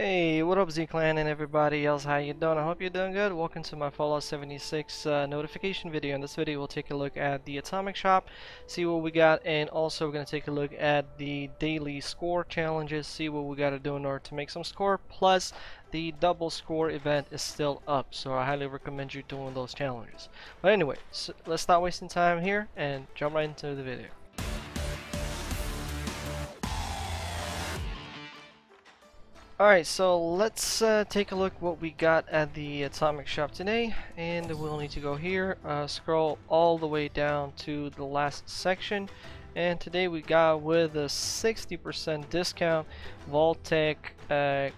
Hey, what up Z-Clan and everybody else, how you doing? I hope you're doing good. Welcome to my Fallout 76 uh, notification video. In this video we'll take a look at the Atomic Shop, see what we got, and also we're going to take a look at the daily score challenges, see what we got to do in order to make some score, plus the double score event is still up, so I highly recommend you doing those challenges. But anyway, so let's stop wasting time here and jump right into the video. Alright, so let's uh, take a look what we got at the Atomic Shop today. And we'll need to go here, uh, scroll all the way down to the last section. And today we got with a 60% discount Vault-Tec uh,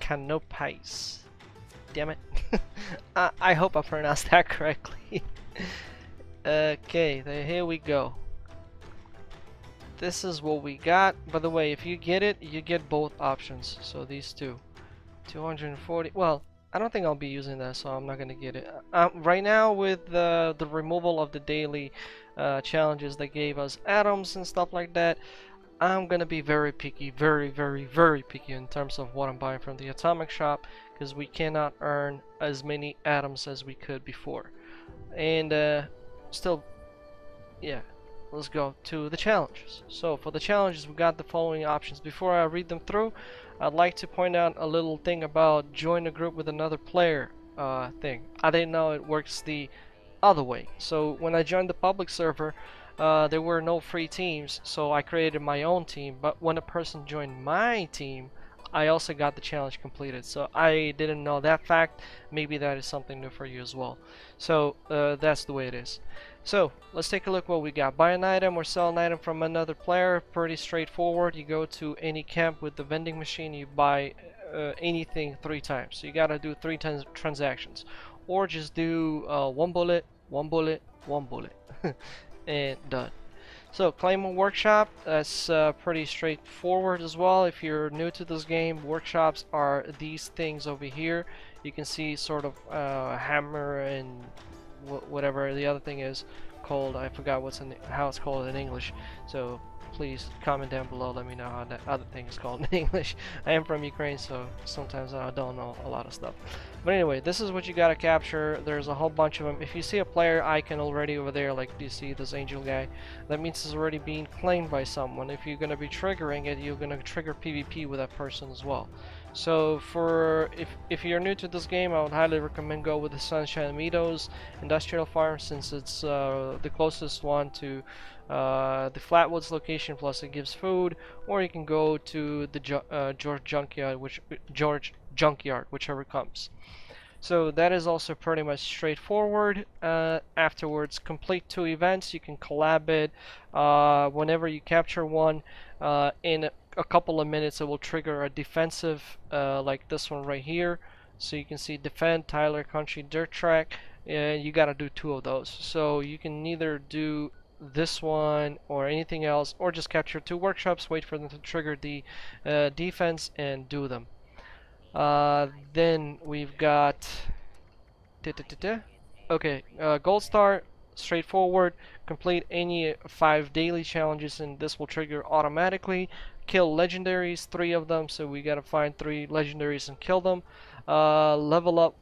Canopus. Damn it. I, I hope I pronounced that correctly. okay, here we go this is what we got. By the way, if you get it, you get both options. So these two. 240. Well, I don't think I'll be using that, so I'm not to get it. Um, right now, with the, the removal of the daily uh, challenges that gave us atoms and stuff like that, I'm to be very picky, very, very, very picky in terms of what I'm buying from the Atomic Shop, because we cannot earn as many atoms as we could before. And uh, still, yeah, let's go to the challenges. So for the challenges, we got the following options. Before I read them through, I'd like to point out a little thing about join a group with another player uh, thing. I didn't know it works the other way. So when I joined the public server, uh, there were no free teams, so I created my own team. But when a person joined my team, I also got the challenge completed. So I didn't know that fact. Maybe that is something new for you as well. So uh, that's the way it is. So let's take a look what we got. Buy an item or sell an item from another player. Pretty straightforward. You go to any camp with the vending machine. You buy uh, anything three times. So you gotta do three times transactions. Or just do uh, one bullet, one bullet, one bullet. and done. So claim a workshop, that's uh, pretty straightforward as well. If you're new to this game, workshops are these things over here. You can see sort of uh, hammer and wh whatever the other thing is called. I forgot what's in how it's called in English. So please comment down below. Let me know how that other thing is called in English. I am from Ukraine so sometimes I don't know a lot of stuff. But anyway this is what you gotta capture. There's a whole bunch of them if you see a player icon already over there like you see this angel guy? That means it's already being claimed by someone. If you're gonna be triggering it you're gonna trigger PvP with that person as well so for if if you're new to this game, I would highly recommend go with the Sunshine Meadows Industrial Farm since it's uh, the closest one to uh, the Flatwoods location. Plus, it gives food. Or you can go to the uh, Gorge Junkyard, which Gorge Junkyard, whichever comes. So that is also pretty much straightforward. Uh, afterwards, complete two events. You can collab it uh, whenever you capture one uh, in a couple of minutes it will trigger a defensive uh, like this one right here. So you can see defend Tyler County Dirt Track and you gotta do two of those. So you can either do this one or anything else or just capture two workshops wait for them to trigger the uh, defense and do them. Uh, then we've got okay uh, gold star straightforward complete any five daily challenges and this will trigger automatically kill legendaries, three of them, so we gotta find three legendaries and kill them. Uh, level up,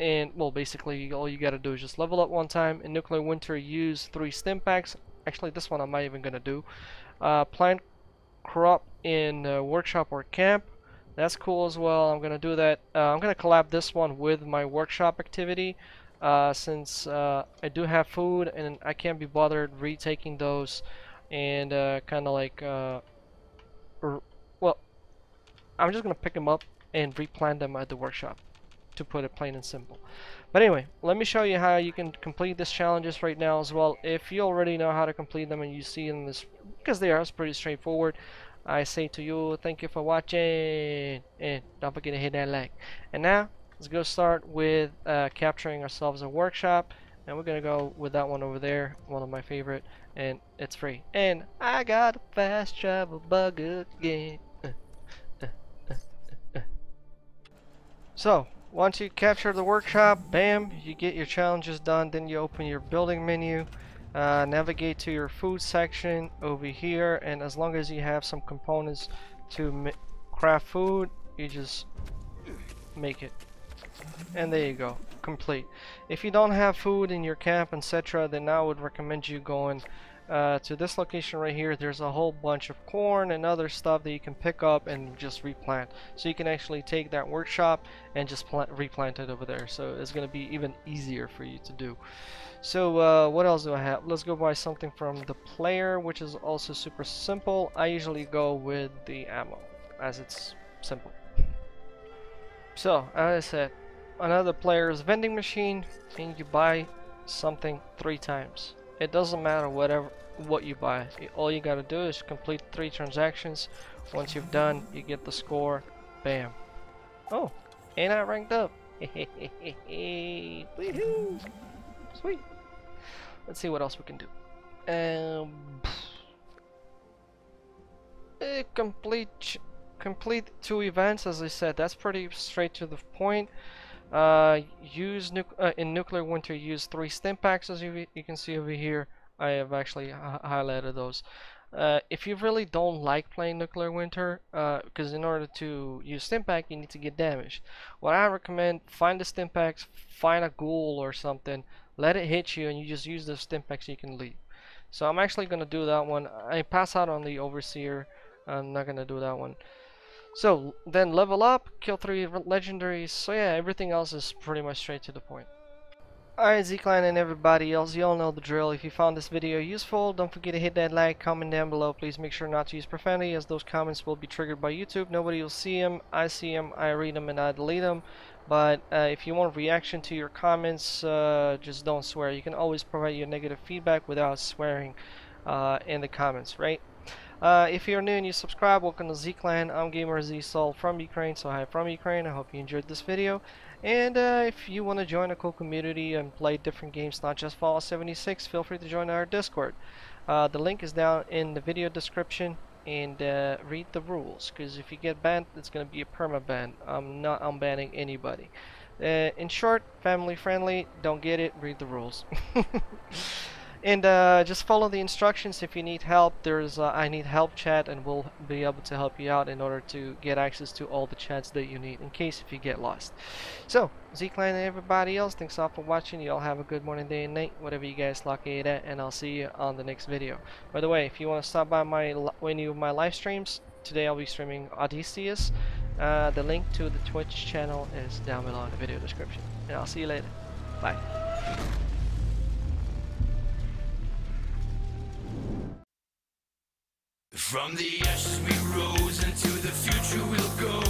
and well, basically all you gotta do is just level up one time. In Nuclear Winter, use three stim packs. Actually, this one I'm not even gonna do. Uh, plant crop in uh, workshop or camp. That's cool as well. I'm gonna do that. Uh, I'm gonna collab this one with my workshop activity. Uh, since uh, I do have food and I can't be bothered retaking those and kind of like or well I'm just gonna pick them up and replant them at the workshop to put it plain and simple. But anyway let me show you how you can complete these challenges right now as well. If you already know how to complete them and you see in this because they are pretty straightforward I say to you thank you for watching and don't forget to hit that like. And now let's go start with uh, capturing ourselves a workshop and we're gonna go with that one over there one of my favorite and it's free. And I got a fast travel bug again. so, once you capture the workshop, bam, you get your challenges done. Then you open your building menu, uh, navigate to your food section over here, and as long as you have some components to craft food, you just make it. And there you go, complete. If you don't have food in your camp, etc., then I would recommend you going uh, to this location right here. There's a whole bunch of corn and other stuff that you can pick up and just replant. So you can actually take that workshop and just plant, replant it over there. So it's going to be even easier for you to do. So uh, what else do I have? Let's go buy something from the player, which is also super simple. I usually go with the ammo, as it's simple. So, as I said, another player's vending machine and you buy something three times. It doesn't matter whatever what you buy. All you gotta do is complete three transactions. Once you've done, you get the score. Bam. Oh, and I ranked up? Woohoo! Sweet. Let's see what else we can do. Um, complete complete two events, as I said. That's pretty straight to the point. Uh, use nu uh, in nuclear winter. Use three stim packs, as you you can see over here. I have actually highlighted those. Uh, if you really don't like playing nuclear winter, because uh, in order to use stim pack, you need to get damaged. What I recommend: find the Stimpaks, find a ghoul or something, let it hit you, and you just use the Stimpaks so you can leave. So I'm actually gonna do that one. I pass out on the Overseer. I'm not gonna do that one. So then level up, kill three legendaries. So yeah, everything else is pretty much straight to the point. Alright Z-Clan and everybody else, you all know the drill. If you found this video useful, don't forget to hit that like, comment down below. Please make sure not to use profanity as those comments will be triggered by YouTube. Nobody will see them. I see them, I read them, and I delete them. But uh, if you want reaction to your comments, uh, just don't swear. You can always provide your negative feedback without swearing uh, in the comments, right? Uh, if you're new and you subscribe, welcome to Z-Clan. I'm Gamer Z Soul from Ukraine, so hi from Ukraine. I hope you enjoyed this video. And uh, if you want to join a cool community and play different games, not just Fallout 76, feel free to join our Discord. Uh, the link is down in the video description and uh, read the rules because if you get banned it's gonna be a perma ban I'm not unbanning anybody uh, in short family friendly don't get it read the rules And uh, just follow the instructions if you need help. There's uh, I need help chat and we'll be able to help you out in order to get access to all the chats that you need in case if you get lost. So, Z-Clan and everybody else, thanks all for watching. You all have a good morning, day, and night, whatever you guys lock it at, and I'll see you on the next video. By the way, if you want to stop by my any of my live streams, today I'll be streaming Odysseus. Uh, the link to the Twitch channel is down below in the video description. And I'll see you later. Bye. From the ashes we rose into the future we'll go.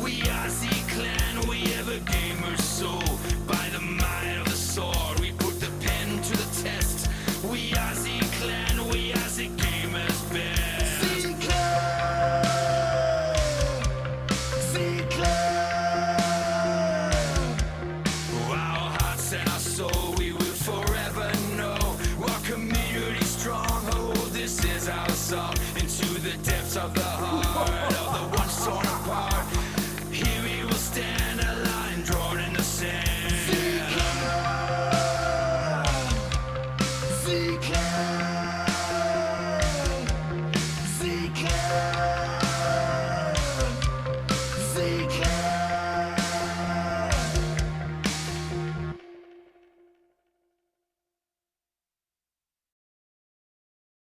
We are Z Clan, we have a gamer soul. By the might of the sword, we put the pen to the test. We are Z Clan, we are the Gamers best. Z Clan, Z Clan. Our hearts and our soul, we will forever know. Our community stronghold, this is our song